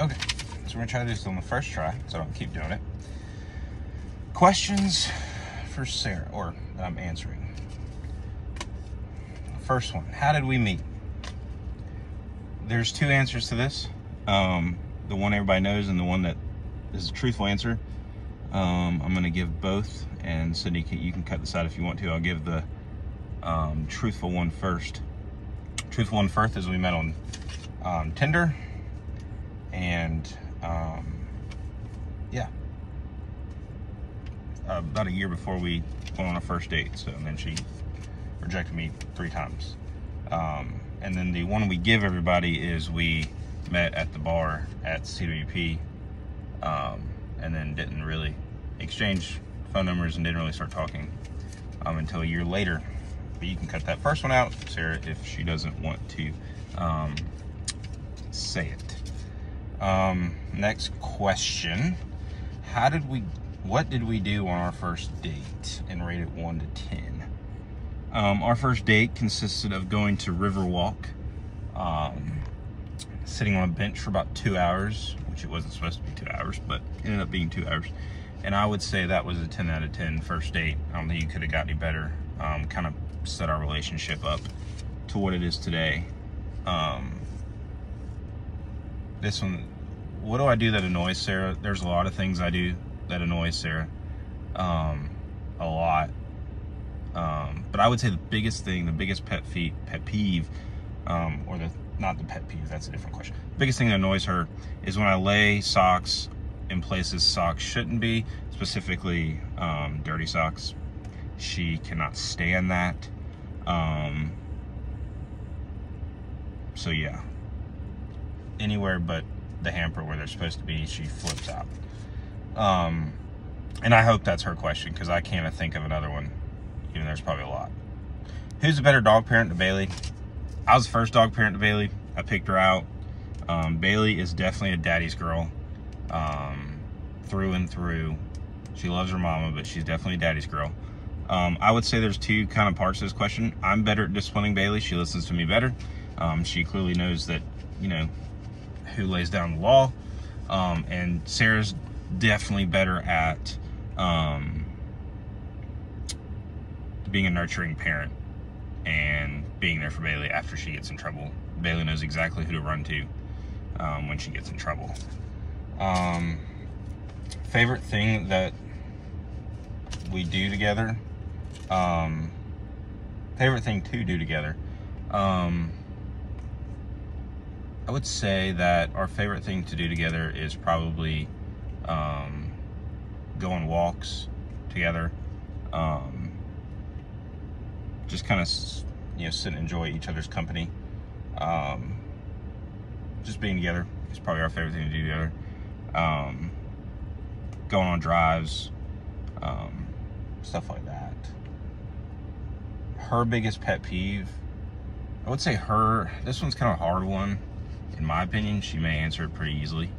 Okay, so we're gonna try this on the first try, so I don't keep doing it. Questions for Sarah, or that I'm answering. First one, how did we meet? There's two answers to this. Um, the one everybody knows and the one that is a truthful answer. Um, I'm gonna give both, and Sydney, you can cut this out if you want to. I'll give the um, truthful one first. Truthful one first is we met on um, Tinder, and um, yeah, uh, about a year before we went on a first date. So, and then she rejected me three times. Um, and then the one we give everybody is we met at the bar at CWP, um, and then didn't really exchange phone numbers and didn't really start talking um, until a year later. But you can cut that first one out, Sarah, if she doesn't want to um, say it. Um, next question. How did we, what did we do on our first date and rate it 1 to 10? Um, our first date consisted of going to Riverwalk, um, sitting on a bench for about two hours, which it wasn't supposed to be two hours, but ended up being two hours. And I would say that was a 10 out of 10 first date. I don't think you could have got any better. Um, kind of set our relationship up to what it is today. Um, this one, what do I do that annoys Sarah? There's a lot of things I do that annoys Sarah. Um, a lot. Um, but I would say the biggest thing, the biggest pet, pet peeve, um, or the not the pet peeve, that's a different question. The biggest thing that annoys her is when I lay socks in places socks shouldn't be, specifically um, dirty socks. She cannot stand that. Um, so yeah, anywhere but the hamper where they're supposed to be, she flips out. Um, and I hope that's her question because I can't think of another one, even there's probably a lot. Who's a better dog parent to Bailey? I was the first dog parent to Bailey. I picked her out. Um, Bailey is definitely a daddy's girl, um, through and through. She loves her mama, but she's definitely a daddy's girl. Um, I would say there's two kind of parts to this question. I'm better at disciplining Bailey. She listens to me better. Um, she clearly knows that, you know, who lays down the law. Um, and Sarah's definitely better at um, being a nurturing parent and being there for Bailey after she gets in trouble. Bailey knows exactly who to run to um, when she gets in trouble. Um, favorite thing that we do together um, favorite thing to do together. Um, I would say that our favorite thing to do together is probably um, go on walks together. Um, just kind of, you know, sit and enjoy each other's company. Um, just being together is probably our favorite thing to do together. Um, going on drives, um, stuff like that her biggest pet peeve, I would say her, this one's kind of a hard one. In my opinion, she may answer it pretty easily.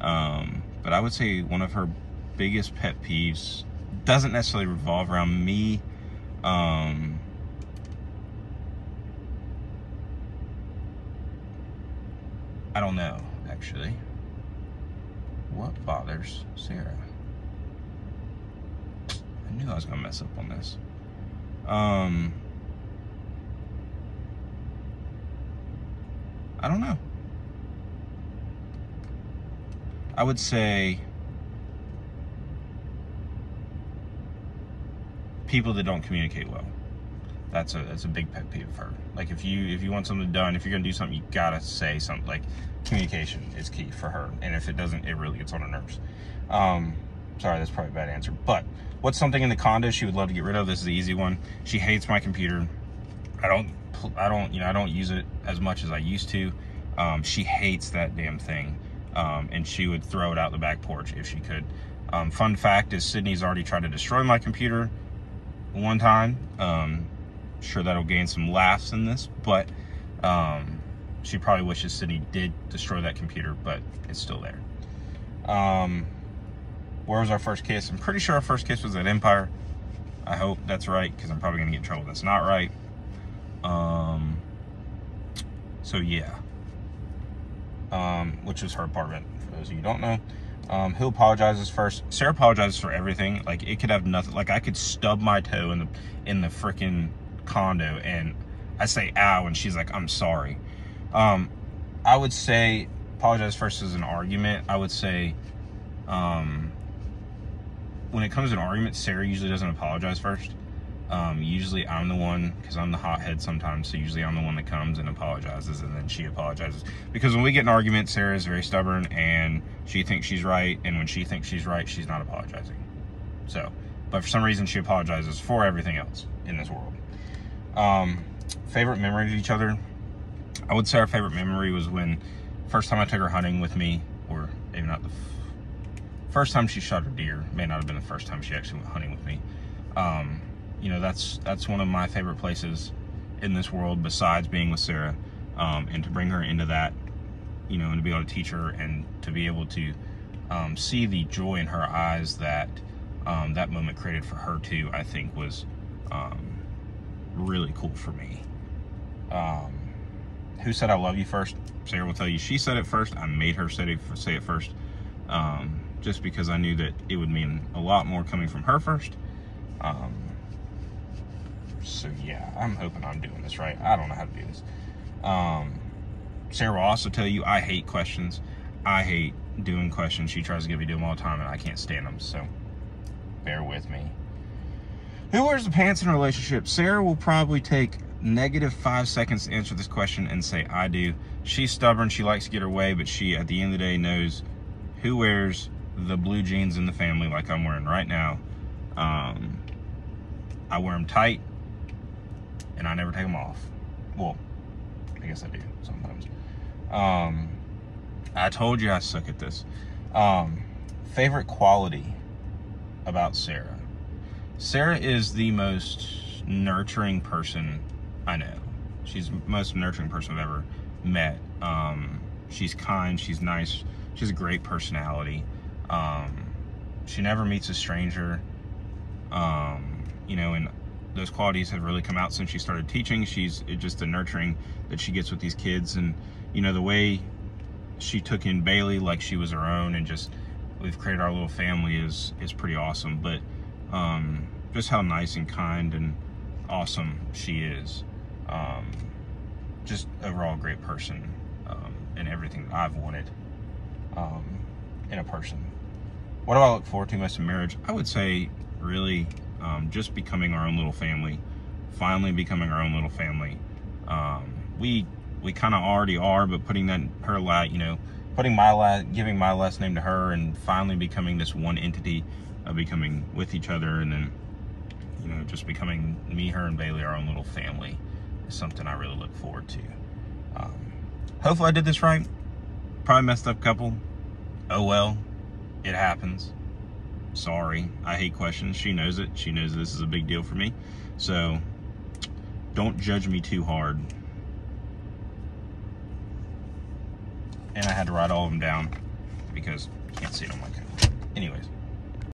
Um, but I would say one of her biggest pet peeves doesn't necessarily revolve around me. Um, I don't know, actually. What bothers Sarah? I knew I was going to mess up on this. Um, I don't know. I would say people that don't communicate well. That's a that's a big pet peeve of her. Like if you if you want something done, if you're gonna do something, you gotta say something. Like communication is key for her, and if it doesn't, it really gets on her nerves. Um, sorry, that's probably a bad answer. But what's something in the condo she would love to get rid of? This is the easy one. She hates my computer. I don't I don't, you know, I don't use it as much as I used to. Um, she hates that damn thing. Um, and she would throw it out the back porch if she could. Um, fun fact is Sydney's already tried to destroy my computer one time. Um, sure that'll gain some laughs in this, but um, she probably wishes Sydney did destroy that computer, but it's still there. Um, where was our first kiss? I'm pretty sure our first kiss was at Empire. I hope that's right, because I'm probably gonna get in trouble. That's not right. Um, so yeah. Um, which was her apartment, for those of you who don't know. Um, who apologizes first? Sarah apologizes for everything. Like it could have nothing. Like I could stub my toe in the in the freaking condo, and I say ow, and she's like, I'm sorry. Um, I would say apologize first as an argument. I would say, um, when it comes to an argument, Sarah usually doesn't apologize first. Um, usually I'm the one, because I'm the hothead sometimes, so usually I'm the one that comes and apologizes, and then she apologizes. Because when we get an argument, Sarah is very stubborn, and she thinks she's right, and when she thinks she's right, she's not apologizing. So, but for some reason, she apologizes for everything else in this world. Um, favorite memory of each other? I would say our favorite memory was when first time I took her hunting with me, or maybe not the first time she shot a deer. May not have been the first time she actually went hunting with me. Um, you know that's that's one of my favorite places in this world besides being with Sarah um, and to bring her into that you know and to be able to teach her and to be able to um, see the joy in her eyes that um, that moment created for her too I think was um, really cool for me. Um, who said I love you first? Sarah will tell you. She said it first. I made her say it, say it first. Um, just because I knew that it would mean a lot more coming from her first. Um, so yeah, I'm hoping I'm doing this right. I don't know how to do this. Um, Sarah will also tell you I hate questions. I hate doing questions. She tries to get me do them all the time, and I can't stand them. So bear with me. Who wears the pants in a relationship? Sarah will probably take negative five seconds to answer this question and say, I do. She's stubborn. She likes to get her way, but she, at the end of the day, knows who wears the blue jeans in the family like I'm wearing right now. Um, I wear them tight and I never take them off. Well, I guess I do sometimes. Um, I told you I suck at this. Um, favorite quality about Sarah. Sarah is the most nurturing person I know. She's the most nurturing person I've ever met. Um, she's kind, she's nice, she's a great personality. Um, she never meets a stranger. Um, you know, and those qualities have really come out since she started teaching. She's just the nurturing that she gets with these kids, and you know the way she took in Bailey like she was her own, and just we've created our little family is is pretty awesome. But um, just how nice and kind and awesome she is. Um, just overall great person um, and everything that I've wanted um, in a person. What do I look forward to most in marriage? I would say really um, just becoming our own little family, finally becoming our own little family. Um, we we kind of already are, but putting that her light, you know, putting my last, giving my last name to her, and finally becoming this one entity of becoming with each other, and then you know just becoming me, her, and Bailey our own little family is something I really look forward to. Um, hopefully, I did this right. Probably messed up couple. Oh well, it happens sorry. I hate questions. She knows it. She knows this is a big deal for me. So don't judge me too hard. And I had to write all of them down because you can't see it on my camera. Anyways.